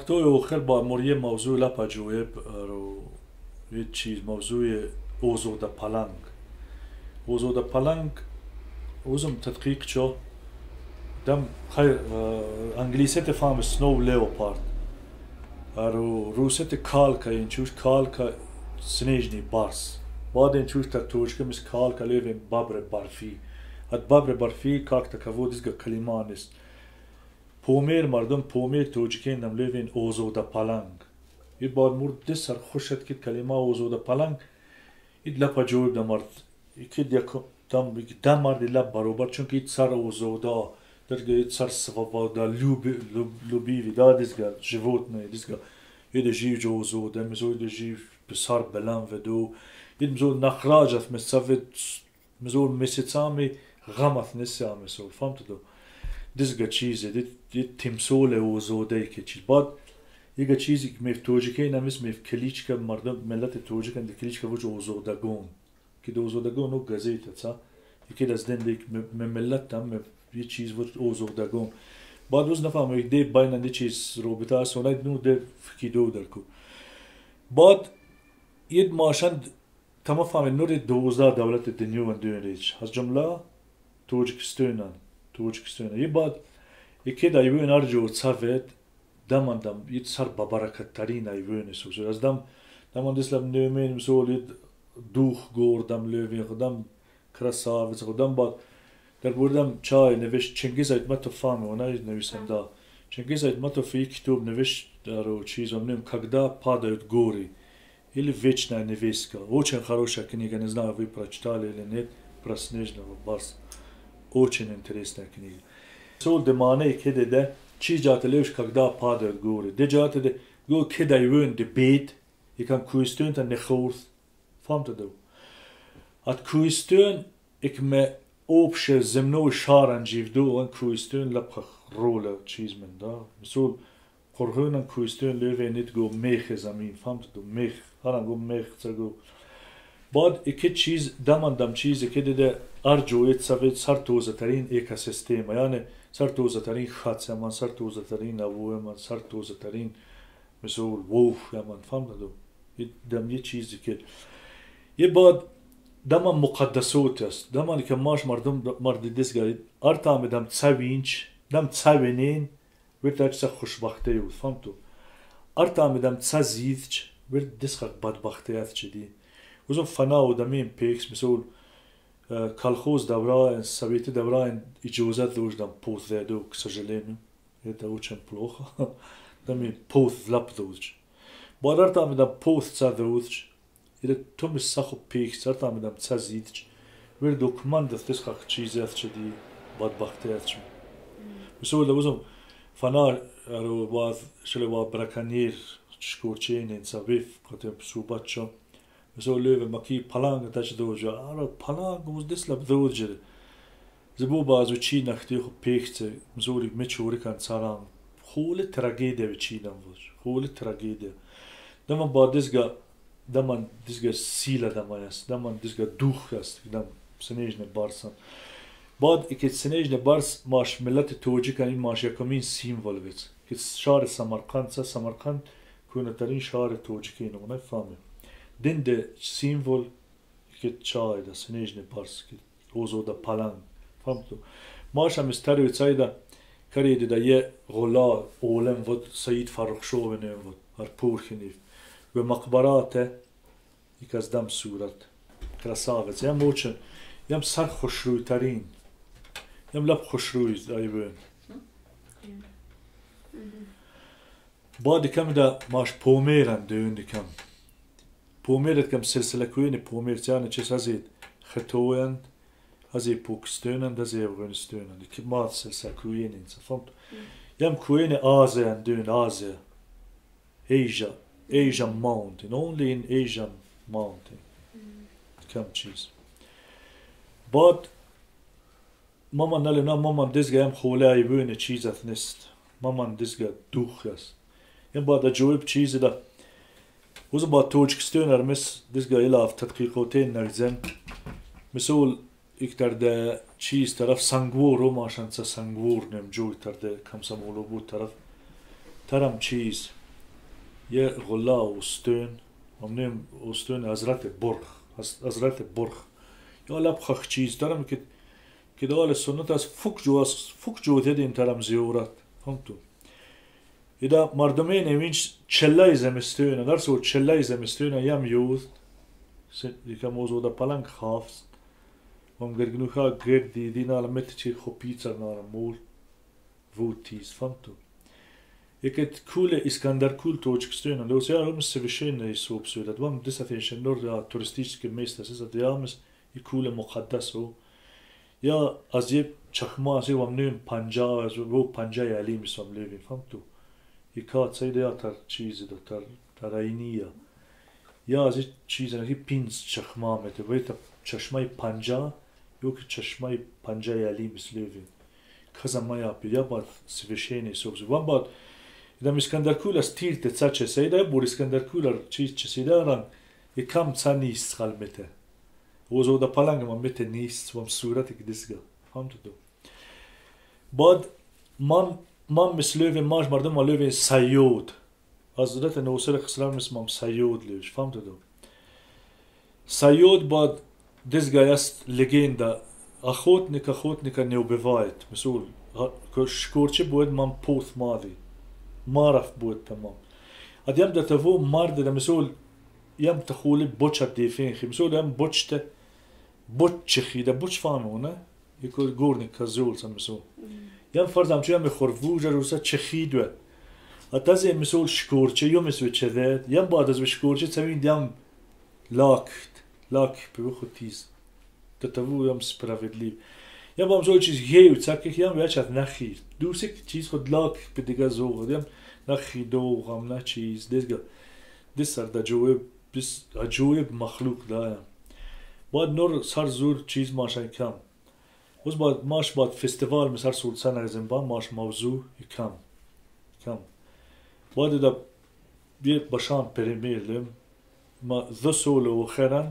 وقتو آخر با موریه موضوع لپا جویب رو یه چیز موضوع اوزو دا پلنگ اوزو دا پلنگ اوزم تدقیق چو دم خير انجليزيتي فهم سنو ليوبارد رو روسيتي كالكا ينشوش كالكا سنيجني بارس بعدين شوش ترتوش كمس كالكا ليفين بابر بارفي ات بابر بارفي كاك تكافوديس كلمانس پومیر помер мардум помер тоҷикендам левин озода паланг. И бармур де сархушат кид калима озода паланг. Ид лапа ҷоибда мард кид якдам да марди лап баробар чунки ид сар озода дарга ид сар свобода любиви да дизга животное дизга. Ида жив озода мизо ида жив писар белан веду. Ид мизо нахраҷав мисавед мизо месецами ғамат несеа мисо фамтидо dizga çize, dit dit timsole uzo deyke çil. Bad yega çizi mev tojike na mis mev kiliçka marda mellete tojike de kiliçka vucu uzo da gon. Ki de uzo da gon o gazete ça. Ki de zden deyk me mellette me bir çiz vucu uzo da gon. Bad uz nafam ek de bayna de çiz robita sonay nu de fikido derku. Bad yed maşan tamam famin nur de 12 de dünya ve dünya reç. Az cümle Tocik. tuvuç kisöne ibad. Ikeda i vön arđu od savet, daman dam, it sar babarakat tarina i vöne su. So, dam, dam on deslam nömenim solid, duh gor dam lövin, dam красавец, дам бад. Дар бурдам чай невиш Чингиз Айтматов фами, он айд нависам, да. Чингиз Айтматов и китуб невиш дару чиз, он нем, когда падают горы, или вечная невестка. Очень хорошая книга, не знаю, вы прочитали или нет, про снежного барса. Очень интересная книга. Сол демане кеде де чи jatelevs когда падают горы. Де jate go keda yvön de bet. Ik kan kuistön ta nechorth. Famte do. At kuistön ik me opsche zemno sharan jivdu an kuistön lapkhach rola chizmen da. Sol korhön an kuistön löve nit go meche zamin. Famte do mech. Haran go mech go. Bad iki çiz daman dam çiz iki de arjo et savet sartoza tarin ekosistema. Yani سرتوزترین خط من سرتوزترین نوه من سرتوزترین مثل ووف یا من فهم ندو دم یه چیزی که یه بعد دم مقدسات است دم که ماش مردم مرد دست گرید ارتام دم تسوینچ دم تسوینین ورد اجسا خوشبخته یود فهم تو دم تسزیدچ ورد دست خق بدبخته است چدی uzun fena odamiyên pêks misol e, kalxoz davraên Sovyeti davraên icozet dojdam pot verdi e k e сожалению это очень плохо damê pot lap doj Barar tam da pot ça doj ile tom saxo pêk zer tam da ça zît vir dokman da tez xaq çîzet çidi badbaxtiyet çi mm. misol da uzun fena ro baz şile va brakanir çkorçeynên savif kotem subat ço so löwe maki palang ta do ja ara palang mus des lab do je ze bo ba zo chi nach te pechte so lik mit chore kan saran hole tragedie ve chi dan vos hole tragedie. Da man ba des ga da man des ga sila da man jas da man des ga duh jas da senejne barsan Bad iket e senejne bars maş milleti tojikan in maş yakamin simbol vec. Kit şar Samarkand sa Samarkand kunatarin şar tojikin ona famiyor. Dinde simbol que čaj, da se nežne parski, ozo da palan. Famto. Maša mi starju cajda, kar je da je gola olem vod Said Farrokhshovene vod Arpurhinif. Ve makbarate i kazdam surat. Krasavec. Jam močen, jam sar hošruj tarin. Jam lab hošruj, aj vem. بعد كم ده ماش بوميرن دون كم بوميلت كم سلسلة كوينة بوميلت يعني تشيس هزي خطوين هزي بوك ستونن دزي غون ستونن كي مات سلسلة كوينة انت فهمت يم كوينة آزيا دون آزيا Asia Asian mountain only in Asian mountain. كم تشيس but ماما نالي نا ماما دزغا ام خولاي بوين تشيزات نست ماما دزغا دوخس ام بعد جواب تشيزي ده وز با توجكستون مس دزگا إلاف تدقيقوتين نرزم مسؤول إكتر ده چیز طرف سنگور رو ماشن سا سنگور نم جوی تر ده کم سمولو بود طرف ترم چیز یه غلا و ستون همنیم ستون حضرت برخ حضرت برخ یا لب خخ چیز ترم که که دال سنت از فک جو از فک جو تدین Ida mardomin e minç çellaj zemestjuna, dar so çellaj zemestjuna jam juz, se dika mozo da palank hafs, mam gergnuha gerdi dina al metçi hopica na mol, vutis fantu. Jeket kule Iskandar kultočk stjuna, da se jam sevishene i sopsudat, vam disa tenšen norda turističke mesta, se zat jamis i kule muqaddasu. Ja azjeb çakma se vam nün panja, zo panja yalim som levin fantu. Famtu. يكاد سيدا تر چیزی دو تر تر اینیا یا از چیزی نکی پینز چخمامه تو باید چشمای پنجا یا که چشمای پنجا یالی مثلوی کزا ما یا یا باید سوشینی سوزی وان باید idam Iskandar Kulas tirte cače sejda, bur Iskandar Kular čiče sidaran, i kam ca nis skalmete. Ozo da palanga ma mete nis, vam surat ik disga. Hamtu do. Bad, mam من مثل لوین ماش مردم ما لوین سیود حضرت نوسر خسران مثل مام سیود لیوش فهمت دو سیود باد دزگای است لگندا اخوتنك اخوتنك نيوبيفايت مسؤول شكورتش بود من بوث ماضي ما عرف بود تمام اد يم ده تفو مرد ده مسؤول يم تخولي بوتش ديفين خي مسؤول يم بوتش بوتش خي ده بوتش فاهمونه يكون غورني كازول سم مسؤول Jam farzam që یه فرزام چیم میخور؟ ووژه رو سه چه خید و؟ ات از این مثال شکورچه یا مثال چه ده؟ یه بعد از بشکورچه تا وین دیم لاکت. لاک پیو خودیز تا تو ویم سپرایت لیف یه بام زود چیز یه و چه که یهام ویچه نخیر. دوستی چیز خود لاک پدیگر زود دیم. نخیر دو هم نه چیز. دیگه. دیسر دجوی بس اجوی مخلوق داره بعد نور سر زور چیز ماشین کم. وز بعد ماش بعد فستیوال مثلا سول سنة زنبان ماش موضوع کم کم بعد دا bir başan perimelim ma dhe solo u xeran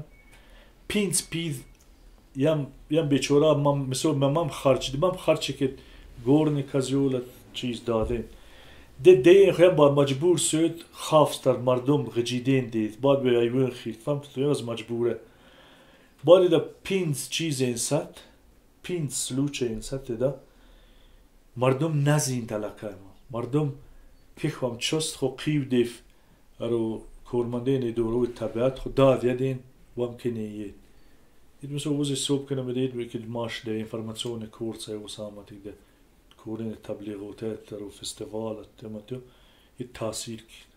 pinc pid jam jam beçora mam mesela me mam xarç mam xarç ke gorni kaziola çiz dade de de xem ba mecbur söd xafstar mardum gcidin dit bad be ayvın xit fam tuyoz mecbure bad da pinc çiz insat پنج случаи сатеда мардум назин талакайма мардум пихвам чост хо қив дев аро кормандени дорои табиат хо дад ядин вам кенеет ит мисо узи соб кена медет векил маш де информационе курса усаматик де курин таблиғотет аро фестивалат тематё ит таъсир кид